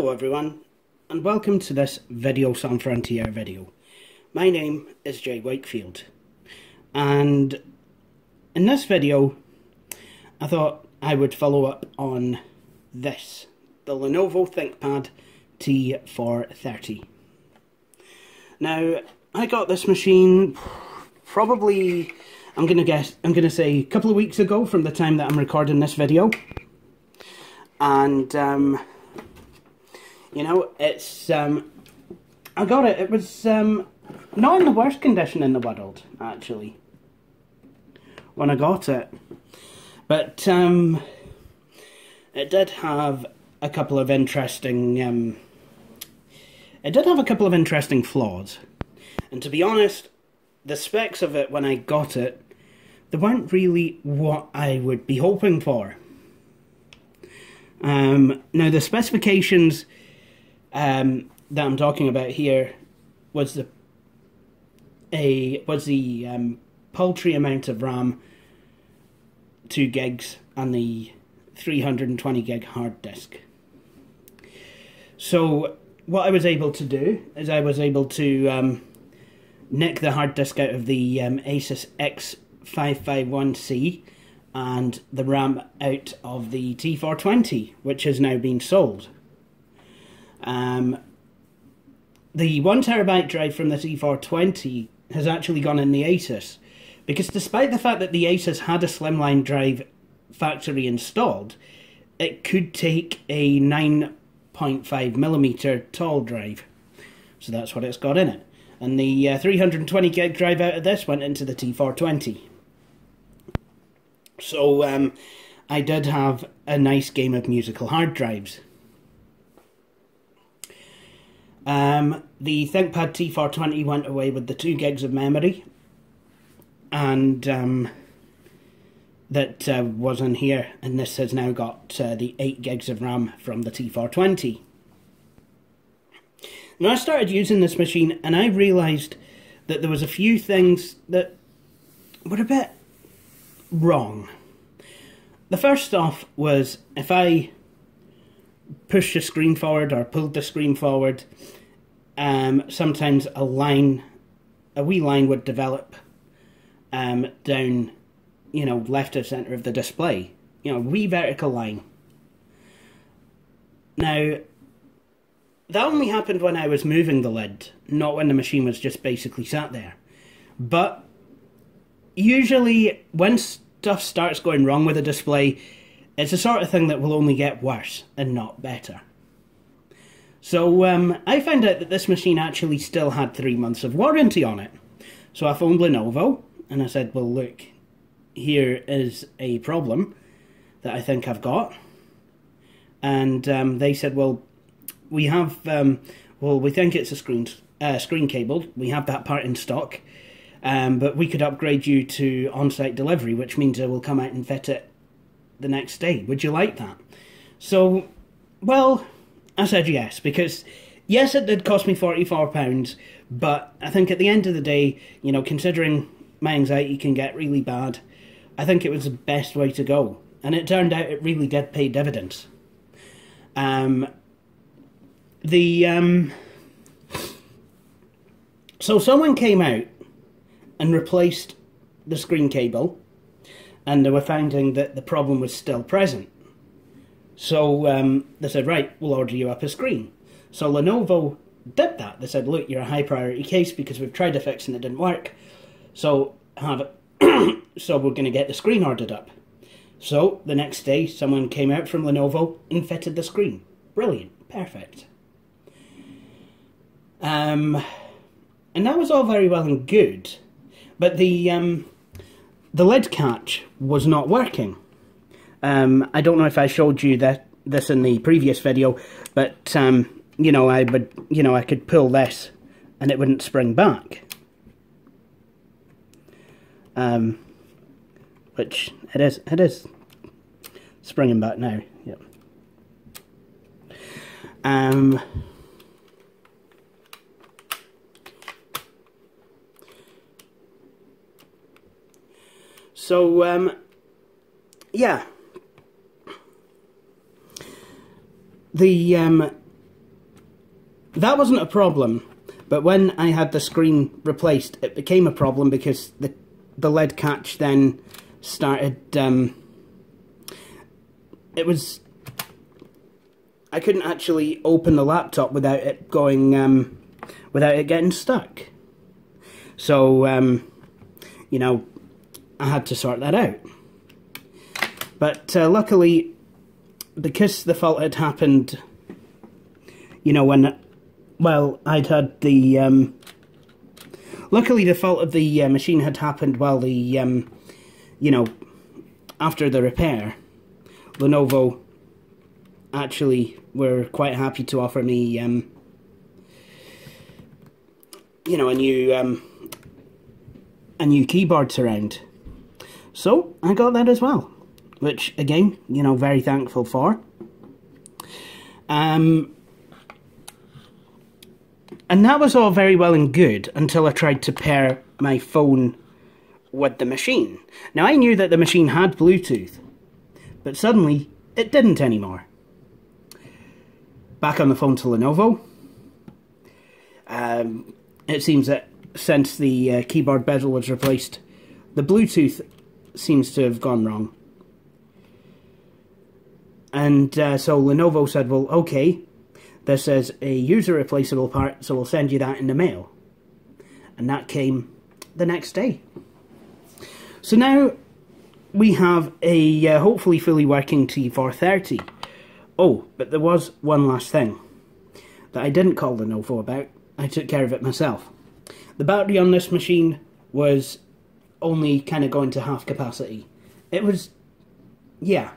Hello everyone and welcome to this Video San Frontier video. My name is Jay Wakefield and in this video I thought I would follow up on this, the Lenovo ThinkPad T430. Now I got this machine probably I'm gonna guess I'm gonna say a couple of weeks ago from the time that I'm recording this video and um, you know, it's um, I got it. It was um, not in the worst condition in the world, actually, when I got it. But um, it did have a couple of interesting. Um, it did have a couple of interesting flaws, and to be honest, the specs of it when I got it, they weren't really what I would be hoping for. Um, now the specifications um, that I'm talking about here was the a was the um, paltry amount of RAM, two gigs, and the 320 gig hard disk. So what I was able to do is I was able to um, nick the hard disk out of the um, Asus X551C and the RAM out of the T420, which has now been sold. Um, the one terabyte drive from the T420 has actually gone in the Asus because despite the fact that the Asus had a slimline drive factory installed, it could take a 9.5 millimeter tall drive. So that's what it's got in it. And the uh, 320 gig drive out of this went into the T420. So um, I did have a nice game of musical hard drives. Um, the ThinkPad T420 went away with the 2 gigs of memory, and um, that uh, was in here, and this has now got uh, the 8 gigs of RAM from the T420. Now I started using this machine, and I realised that there was a few things that were a bit wrong. The first off was if I pushed the screen forward or pulled the screen forward, um, sometimes a line, a wee line would develop um, down, you know, left of centre of the display. You know, wee vertical line. Now, that only happened when I was moving the lid, not when the machine was just basically sat there. But usually, when stuff starts going wrong with a display, it's the sort of thing that will only get worse and not better. So um, I found out that this machine actually still had three months of warranty on it. So I phoned Lenovo and I said, well, look, here is a problem that I think I've got. And um, they said, well, we have, um, well, we think it's a screen, uh, screen cable. We have that part in stock. Um, but we could upgrade you to on-site delivery, which means I will come out and fit it the next day. Would you like that? So, well, I said yes, because yes, it did cost me £44, but I think at the end of the day, you know, considering my anxiety can get really bad, I think it was the best way to go. And it turned out it really did pay dividends. Um, the, um, so someone came out and replaced the screen cable and they were finding that the problem was still present. So um, they said, right, we'll order you up a screen. So Lenovo did that. They said, look, you're a high priority case because we've tried to fix and it didn't work. So have it. so we're going to get the screen ordered up. So the next day, someone came out from Lenovo and fitted the screen. Brilliant, perfect. Um, and that was all very well and good but the um, the lid catch was not working. Um, I don't know if I showed you that this in the previous video, but um, you know I would you know I could pull this and it wouldn't spring back. Um, which it is it is springing back now. Yep. Um. So, um, yeah. The, um, that wasn't a problem, but when I had the screen replaced, it became a problem because the the lead catch then started. Um, it was. I couldn't actually open the laptop without it going, um, without it getting stuck. So, um, you know, I had to sort that out. But uh, luckily, because the fault had happened, you know, when, well, I'd had the, um, luckily the fault of the uh, machine had happened while the, um, you know, after the repair, Lenovo actually were quite happy to offer me, um, you know, a new, um, a new keyboard surround. So, I got that as well which again, you know, very thankful for. Um, and that was all very well and good until I tried to pair my phone with the machine. Now, I knew that the machine had Bluetooth, but suddenly it didn't anymore. Back on the phone to Lenovo. Um, it seems that since the uh, keyboard bezel was replaced, the Bluetooth seems to have gone wrong. And uh, so Lenovo said, well, okay, this is a user replaceable part, so we'll send you that in the mail. And that came the next day. So now we have a uh, hopefully fully working T430. Oh, but there was one last thing that I didn't call Lenovo about. I took care of it myself. The battery on this machine was only kind of going to half capacity. It was, yeah,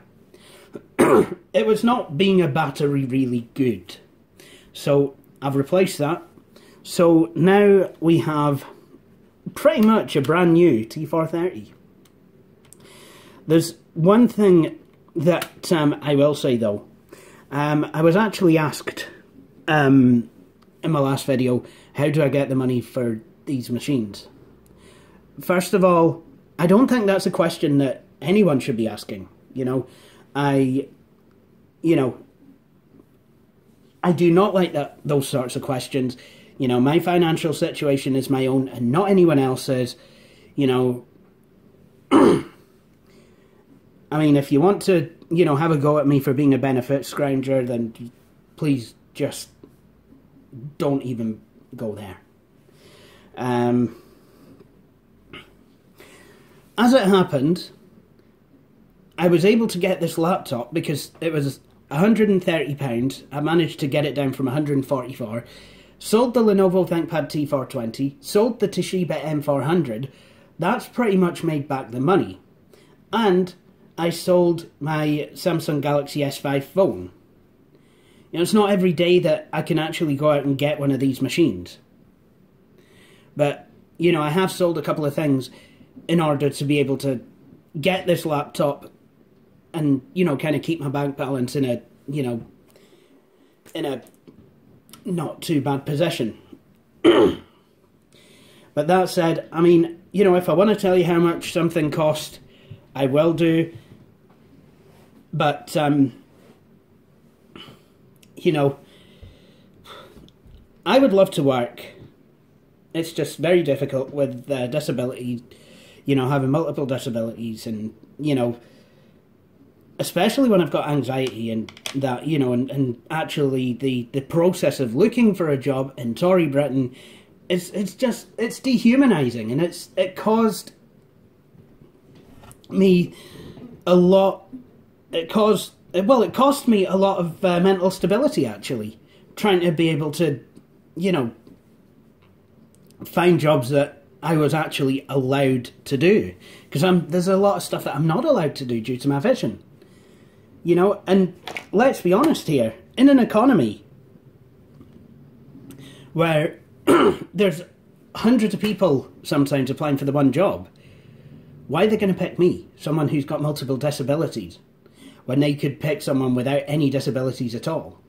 it was not being a battery really good. So I've replaced that. So now we have pretty much a brand new T430. There's one thing that um, I will say though. Um, I was actually asked um, in my last video, how do I get the money for these machines? First of all, I don't think that's a question that anyone should be asking. You know, I, you know, I do not like that those sorts of questions. You know, my financial situation is my own and not anyone else's. You know, I mean, if you want to, you know, have a go at me for being a benefit scrounger, then please just don't even go there. Um, as it happened, I was able to get this laptop because it was £130. I managed to get it down from 144 Sold the Lenovo ThinkPad T420, sold the Toshiba M400. That's pretty much made back the money. And I sold my Samsung Galaxy S5 phone. You know, it's not every day that I can actually go out and get one of these machines. But, you know, I have sold a couple of things in order to be able to get this laptop and you know kind of keep my bank balance in a you know in a not too bad position. but that said, I mean, you know, if I want to tell you how much something cost, I will do. But um, you know, I would love to work. It's just very difficult with uh, disability, you know, having multiple disabilities and, you know, especially when I've got anxiety and that, you know, and, and actually the, the process of looking for a job in Tory Britain, it's it's just it's dehumanizing and it's it caused me a lot. It caused well, it cost me a lot of uh, mental stability actually, trying to be able to, you know, find jobs that I was actually allowed to do because I'm there's a lot of stuff that I'm not allowed to do due to my vision. You know, and let's be honest here, in an economy where there's hundreds of people sometimes applying for the one job, why are they going to pick me, someone who's got multiple disabilities, when they could pick someone without any disabilities at all?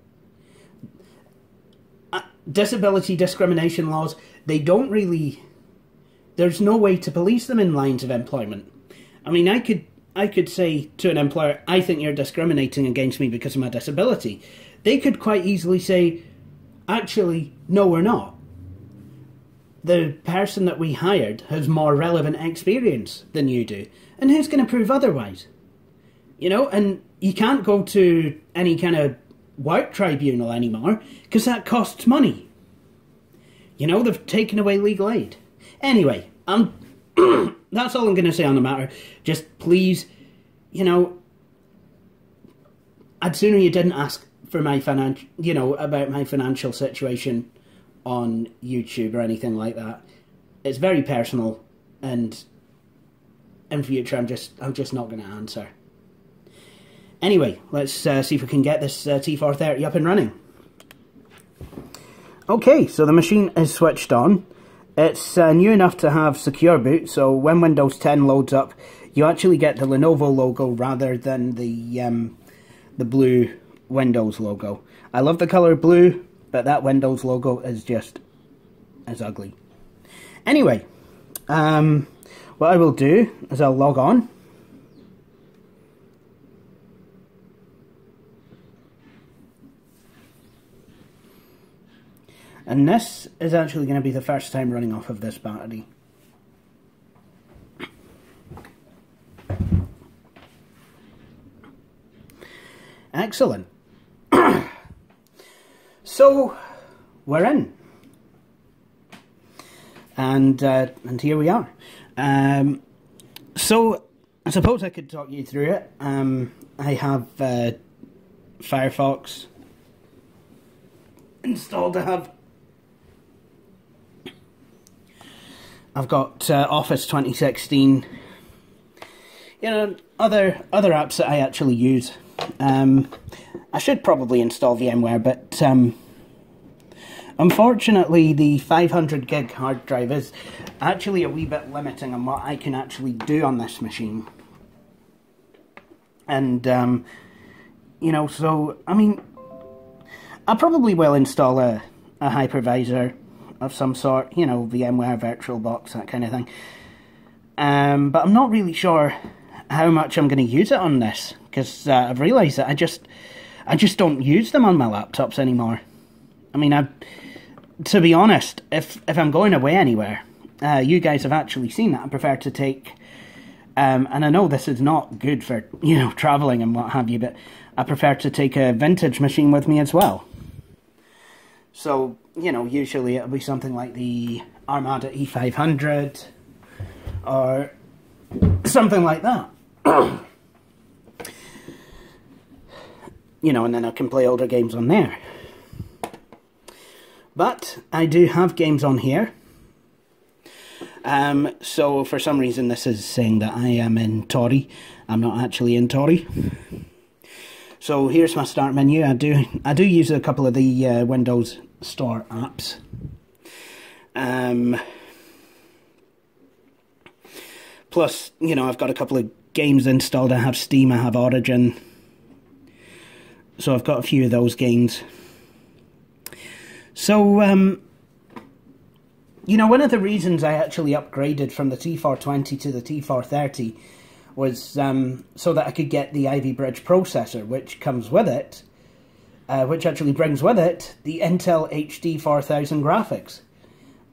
Uh, disability discrimination laws, they don't really. There's no way to police them in lines of employment. I mean, I could I could say to an employer, I think you're discriminating against me because of my disability. They could quite easily say, actually, no, we're not. The person that we hired has more relevant experience than you do. And who's going to prove otherwise? You know, and you can't go to any kind of work tribunal anymore because that costs money. You know, they've taken away legal aid. Anyway, um, that's all I'm going to say on the matter. Just please, you know, I'd sooner you didn't ask for my financial, you know, about my financial situation on YouTube or anything like that. It's very personal, and in future, I'm just, I'm just not going to answer. Anyway, let's uh, see if we can get this uh, T430 up and running. Okay, so the machine is switched on. It's uh, new enough to have secure boot, so when Windows 10 loads up, you actually get the Lenovo logo rather than the um, the blue Windows logo. I love the color blue, but that Windows logo is just as ugly. Anyway, um, what I will do is I'll log on. And this is actually going to be the first time running off of this battery. Excellent. so, we're in. And, uh, and here we are. Um, so, I suppose I could talk you through it. Um, I have uh, Firefox installed. I have I've got uh, Office 2016. You know, other other apps that I actually use. Um, I should probably install VMware, but um, unfortunately, the 500 gig hard drive is actually a wee bit limiting on what I can actually do on this machine. And um, you know, so I mean, I probably will install a a hypervisor of some sort, you know, VMware, VirtualBox, that kind of thing. Um, but I'm not really sure how much I'm going to use it on this because uh, I've realised that I just, I just don't use them on my laptops anymore. I mean, I, to be honest, if if I'm going away anywhere, uh, you guys have actually seen that I prefer to take. Um, and I know this is not good for you know traveling and what have you, but I prefer to take a vintage machine with me as well. So you know, usually it'll be something like the Armada E500 or something like that. you know, and then I can play older games on there. But I do have games on here. Um, so for some reason this is saying that I am in Tori. I'm not actually in Tori. So here's my start menu. I do I do use a couple of the uh, Windows Store apps. Um, plus, you know, I've got a couple of games installed. I have Steam, I have Origin. So I've got a few of those games. So, um, you know, one of the reasons I actually upgraded from the T420 to the T430 was um, so that I could get the Ivy Bridge processor, which comes with it, uh, which actually brings with it the Intel HD 4000 graphics.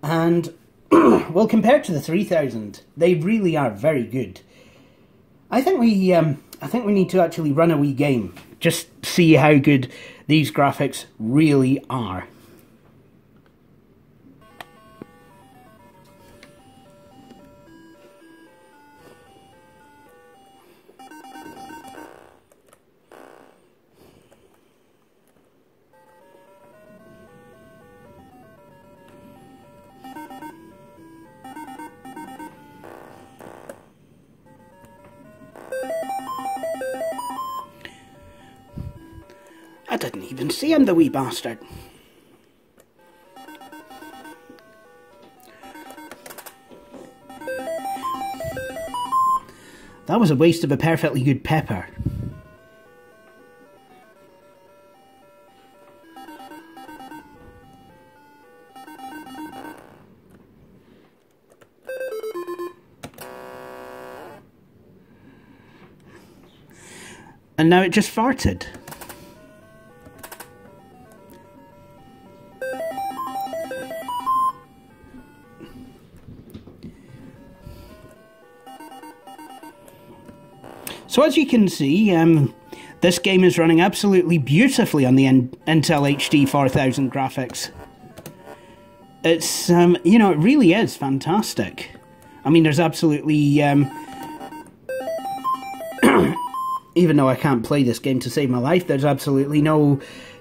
And, well, compared to the 3000, they really are very good. I think we, um, I think we need to actually run a wee game, just see how good these graphics really are. Didn't even see him, the wee bastard. That was a waste of a perfectly good pepper. And now it just farted. So as you can see, um, this game is running absolutely beautifully on the Intel HD 4000 graphics. It's, um, you know, it really is fantastic. I mean, there's absolutely, um, even though I can't play this game to save my life, there's absolutely no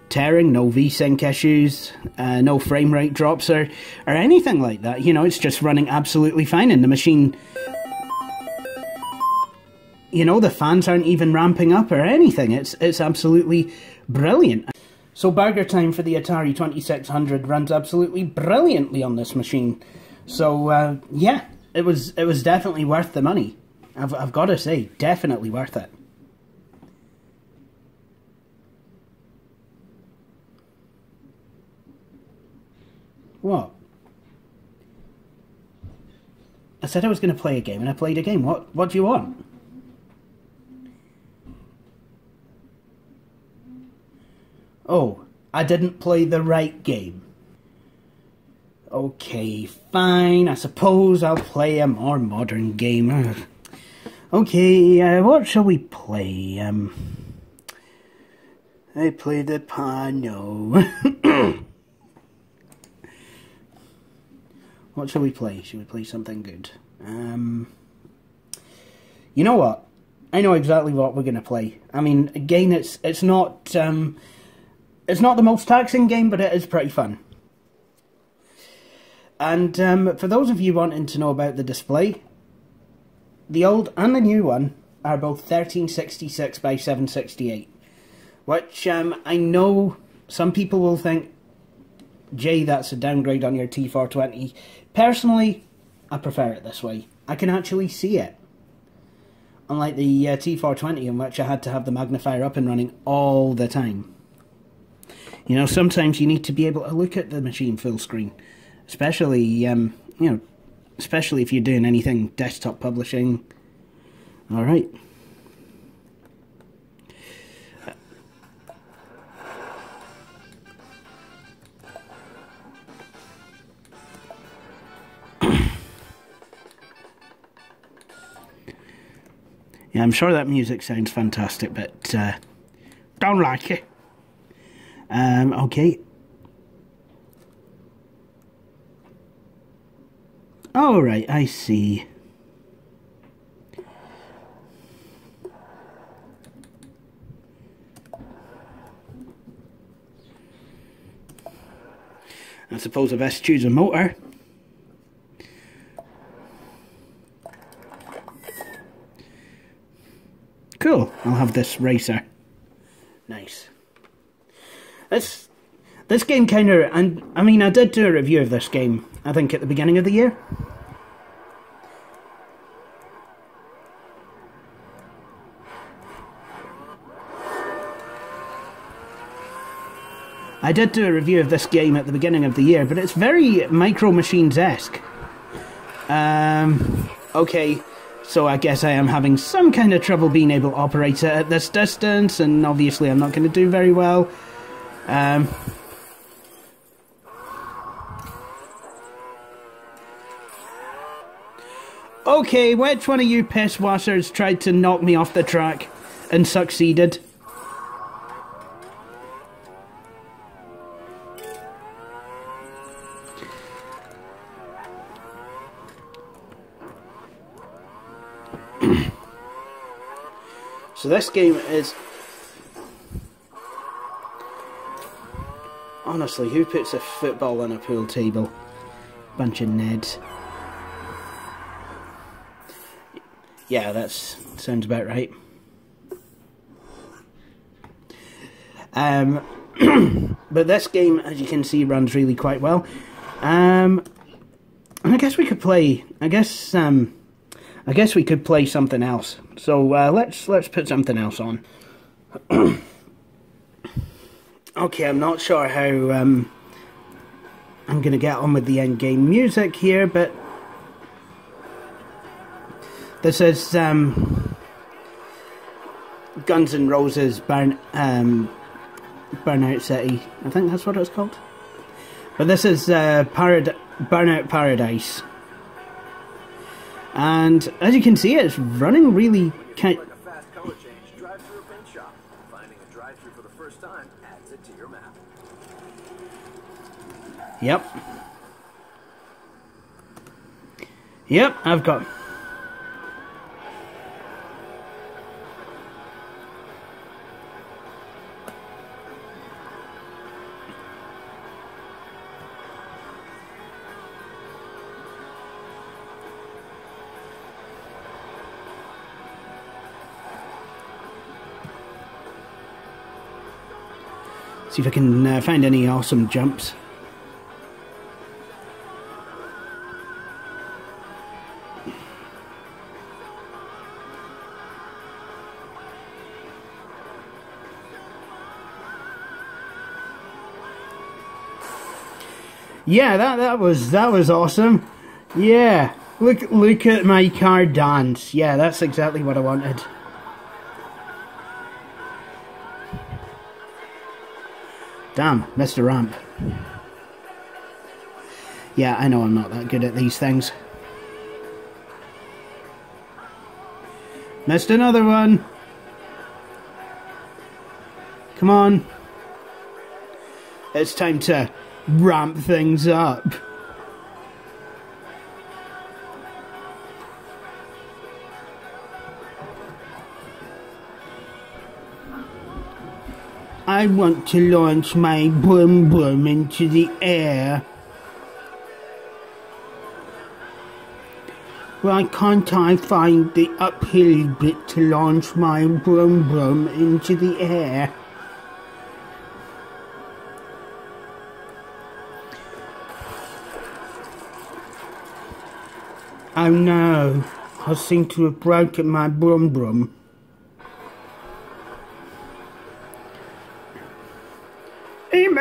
tearing, no VSync issues, uh, no frame rate drops or, or anything like that. You know, it's just running absolutely fine and the machine... You know, the fans aren't even ramping up or anything. It's, it's absolutely brilliant. So Burger Time for the Atari 2600 runs absolutely brilliantly on this machine. So, uh, yeah, it was, it was definitely worth the money. I've, I've got to say, definitely worth it. What? I said I was going to play a game and I played a game. What what do you want? Oh, I didn't play the right game. Okay, fine. I suppose I'll play a more modern game. Okay, uh, what shall we play? Um, I play the piano. What shall we play? Should we play something good? Um, you know what? I know exactly what we're going to play. I mean, again, it's it's not um, it's not the most taxing game, but it is pretty fun. And um, for those of you wanting to know about the display, the old and the new one are both 1366 by 768, which um, I know some people will think Jay, that's a downgrade on your T420. Personally, I prefer it this way. I can actually see it. Unlike the uh, T420 in which I had to have the magnifier up and running all the time. You know, sometimes you need to be able to look at the machine full screen. Especially, um, you know, especially if you're doing anything desktop publishing. Alright. Yeah, I'm sure that music sounds fantastic, but uh, don't like it. Um, okay. All right, I see. I suppose I best choose a motor. Cool, I'll have this racer. Nice. This this game kind of, and I mean, I did do a review of this game. I think at the beginning of the year. I did do a review of this game at the beginning of the year, but it's very Micro Machines esque. Um, okay, so I guess I am having some kind of trouble being able to operate it at this distance, and obviously I'm not going to do very well. Um, okay, which one of you piss washers tried to knock me off the track and succeeded? So this game is... Honestly, who puts a football on a pool table? Bunch of Neds. Yeah, that sounds about right. Um, but this game, as you can see, runs really quite well. Um, I guess we could play. I guess um, I guess we could play something else. So uh, let's let's put something else on. okay, I'm not sure how um, I'm going to get on with the end game music here, but this is um, Guns N' Roses Burn um, Burnout City. I think that's what it's called. But this is uh, Parad Burnout Paradise. And as you can see, it's running really kind. Yep. Yep, I've got See if I can uh, find any awesome jumps. Yeah, that that was that was awesome. Yeah, look look at my car dance. Yeah, that's exactly what I wanted. Damn, Mr. Ramp. Yeah, I know I'm not that good at these things. Missed another one. Come on. It's time to ramp things up. I want to launch my boom boom into the air. Why can't I find the uphill bit to launch my boom boom into the air? Oh no, I seem to have broken my broom broom.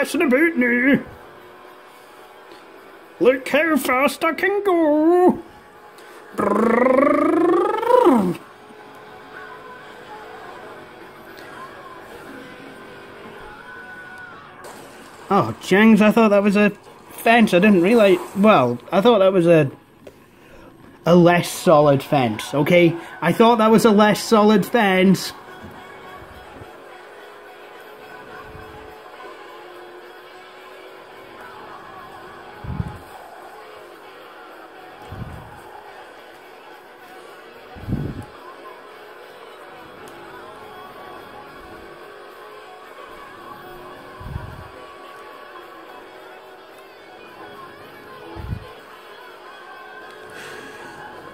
Messing about now. Look how fast I can go. Oh, James, I thought that was a fence. I didn't realise. Well, I thought that was a a less solid fence, okay? I thought that was a less solid fence.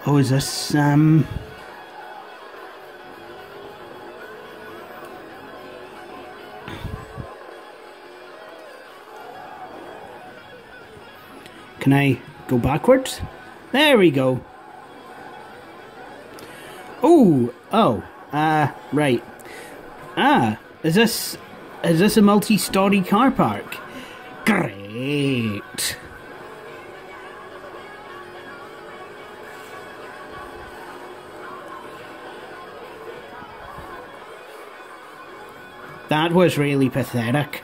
Oh, is this, um... Can I go backwards? There we go. Oh, oh, uh, right. Ah, is this, is this a multi-story car park? Great. That was really pathetic.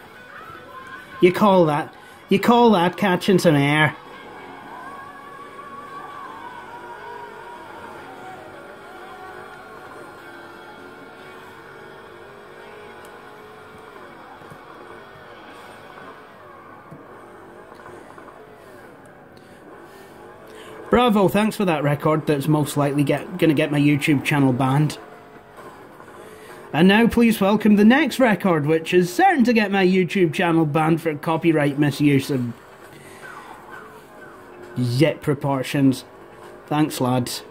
You call that you call that catching some air? Bravo, thanks for that record that's most likely get, gonna get my YouTube channel banned. And now please welcome the next record, which is certain to get my YouTube channel banned for copyright misuse of jet proportions. Thanks, lads.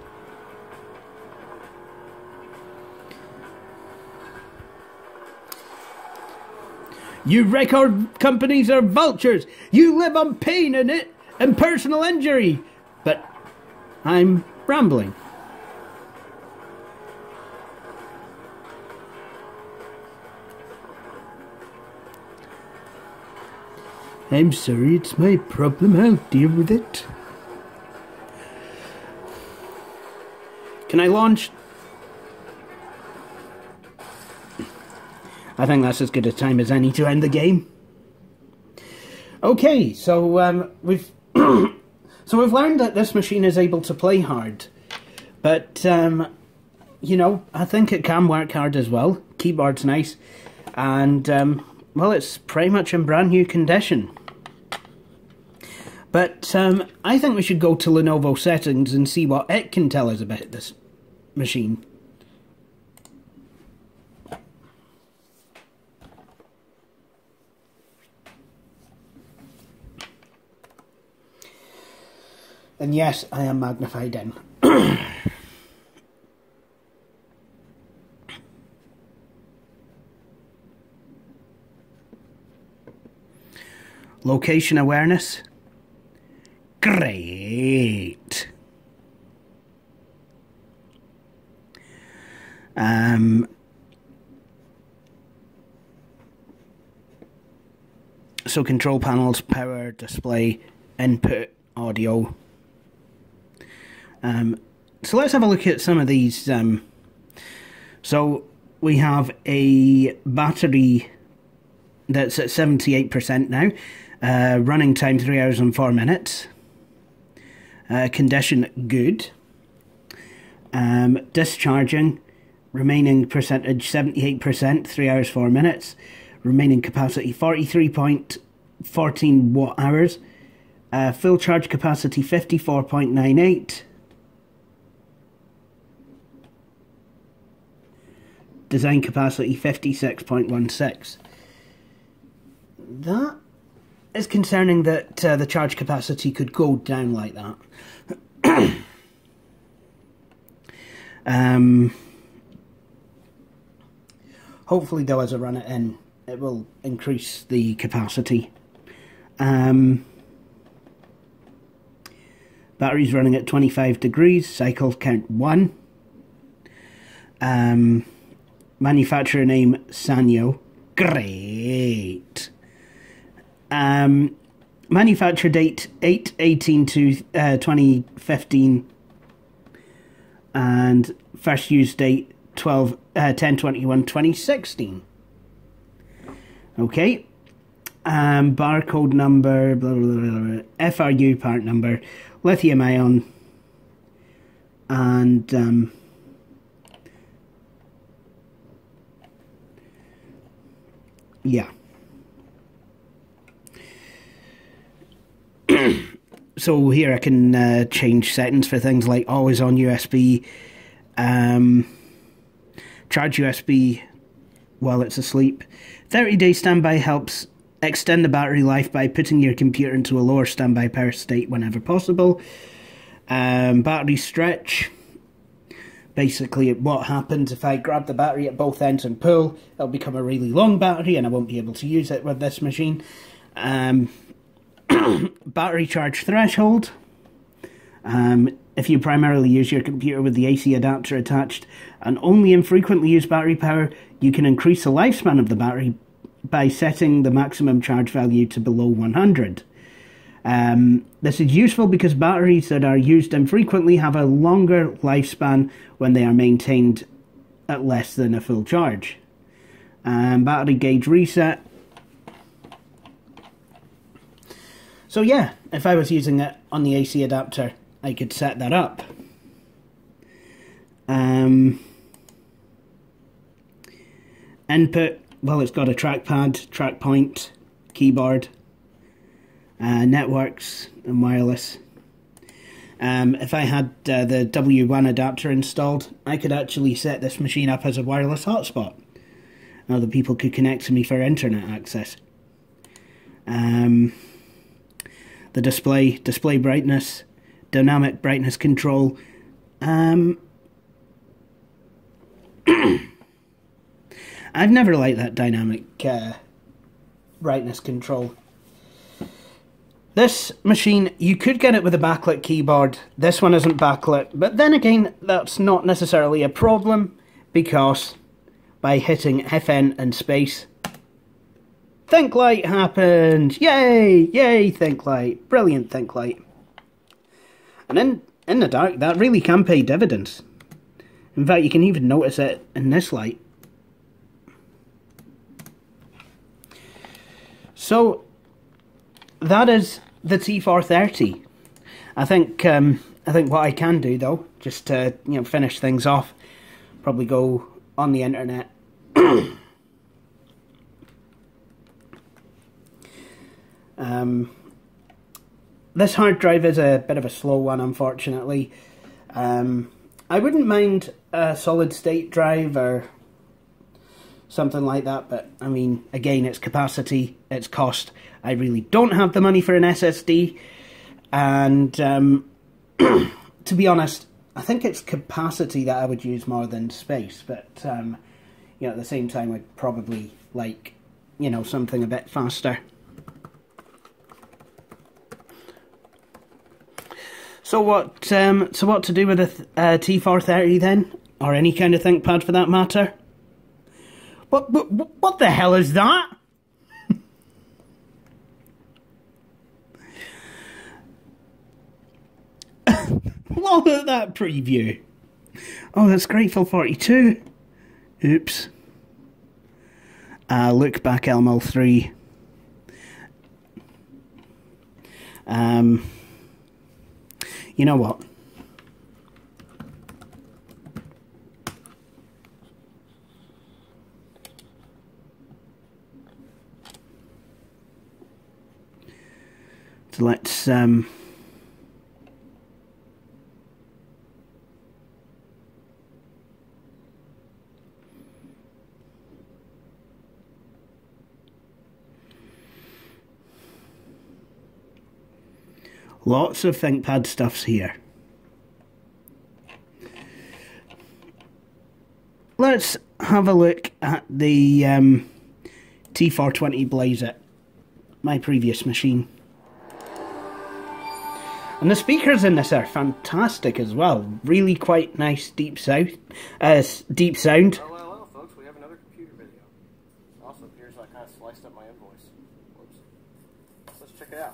You record companies are vultures. You live on pain and it and personal injury. But I'm rambling. I'm sorry, it's my problem. I'll deal with it. Can I launch? I think that's as good a time as any to end the game. Okay, so um, we've so we've learned that this machine is able to play hard, but um, you know I think it can work hard as well. Keyboard's nice, and um, well, it's pretty much in brand new condition. But um, I think we should go to Lenovo settings and see what it can tell us about this machine. And yes, I am magnified in. Location awareness. Great. Um, so control panels, power, display, input, audio. Um, so let's have a look at some of these. Um, so we have a battery that's at 78% now. Uh, running time 3 hours and 4 minutes. Uh, condition good. Um, discharging, remaining percentage 78%, 3 hours 4 minutes. Remaining capacity 43.14 watt hours. Uh, full charge capacity 54.98. Design capacity 56.16. That is concerning that uh, the charge capacity could go down like that. um, hopefully, though, as I run it in, it will increase the capacity. Um, battery's running at 25 degrees, cycle count 1. Um, manufacturer name Sanyo. Great. Um, manufacture date 8 18 to uh, 2015 and first use date 12 uh, 10 21 2016 okay. Um, barcode number blah, blah, blah, FRU part number lithium ion and um, yeah so here I can uh, change settings for things like always on USB, um, charge USB while it's asleep. 30 day standby helps extend the battery life by putting your computer into a lower standby power state whenever possible. Um, battery stretch. Basically, what happens if I grab the battery at both ends and pull, it'll become a really long battery and I won't be able to use it with this machine. Um, battery charge threshold. Um, if you primarily use your computer with the AC adapter attached and only infrequently use battery power, you can increase the lifespan of the battery by setting the maximum charge value to below 100. Um, this is useful because batteries that are used infrequently have a longer lifespan when they are maintained at less than a full charge. Um, battery gauge reset So yeah, if I was using it on the AC adapter, I could set that up. Um, input, well, it's got a trackpad, track point, keyboard, uh, networks, and wireless. Um, if I had uh, the W1 adapter installed, I could actually set this machine up as a wireless hotspot. Other people could connect to me for internet access. Um, the display, display brightness, dynamic brightness control. Um, I've never liked that dynamic uh, brightness control. This machine, you could get it with a backlit keyboard. This one isn't backlit, but then again, that's not necessarily a problem because by hitting FN and space, Think Light happened! Yay! Yay, Think Light! Brilliant Think Light. And in, in the dark, that really can pay dividends. In fact, you can even notice it in this light. So, that is the T430. I think um, I think what I can do though, just to you know finish things off, probably go on the internet um, this hard drive is a bit of a slow one, unfortunately. Um, I wouldn't mind a solid state drive or something like that, but I mean, again, its capacity, its cost. I really don't have the money for an SSD, and um, to be honest, I think it's capacity that I would use more than space, but um, you know, at the same time, I'd probably like, you know, something a bit faster. So what? Um, so what to do with a uh, T430 then, or any kind of ThinkPad for that matter? What? What, what the hell is that? Look at that preview. Oh, that's Grateful 42. Oops. Uh, look back LML 3. Um, you know what? So let's um, Lots of ThinkPad stuffs here. Let's have a look at the um, T420 Blazer, my previous machine. And the speakers in this are fantastic as well. Really quite nice deep sound. Uh, deep sound. Well, well, well, folks, we have another computer video. Also appears I kind of sliced up my invoice. Whoops. Let's check it out.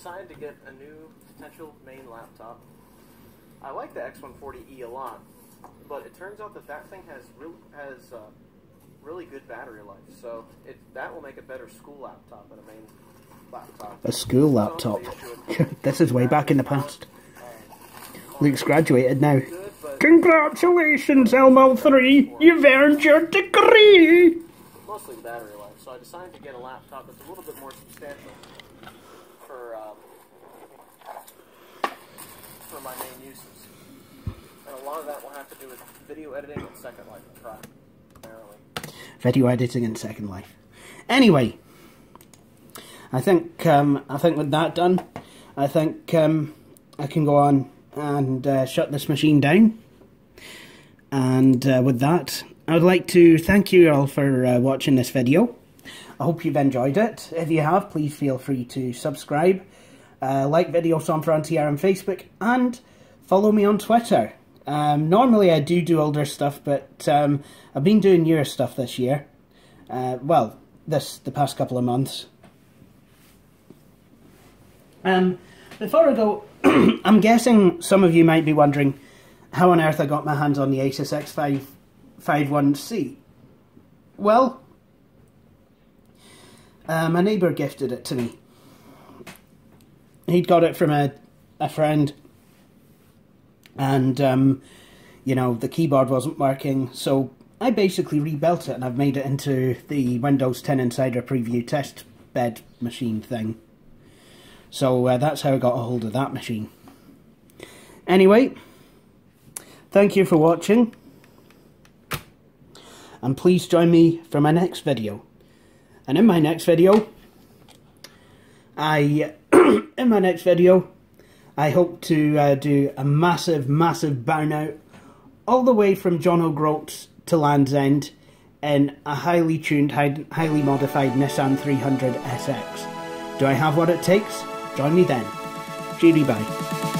I decided to get a new potential main laptop. I like the X140E a lot, but it turns out that that thing has real, has uh, really good battery life. So it that will make a better school laptop than a main laptop. A school laptop. this is way back in the past. Luke's graduated now. Congratulations, Elmo 3! You've earned your degree! Mostly battery life, so I decided to get a laptop that's a little bit more substantial for um, for my main uses. And a lot of that will have to do with video editing and Second Life primarily. Video editing and Second Life. Anyway, I think um, I think with that done, I think um, I can go on and uh, shut this machine down. And uh, with that, I would like to thank you all for uh, watching this video. I hope you've enjoyed it. If you have, please feel free to subscribe, uh, like Videos on Frontier on Facebook, and follow me on Twitter. Um, normally I do do older stuff, but um, I've been doing newer stuff this year. Uh, well, this the past couple of months. Um, before I go, I'm guessing some of you might be wondering how on earth I got my hands on the Asus X551C. Well, uh, my neighbour gifted it to me. He'd got it from a, a friend, and, um, you know, the keyboard wasn't working, so I basically rebuilt it and I've made it into the Windows 10 Insider Preview test bed machine thing. So uh, that's how I got a hold of that machine. Anyway, thank you for watching. And please join me for my next video. And in my next video, I, in my next video, I hope to uh, do a massive, massive burnout all the way from John O'Groats to Land's End in a highly tuned, highly modified Nissan 300 SX. Do I have what it takes? Join me then. GD bye.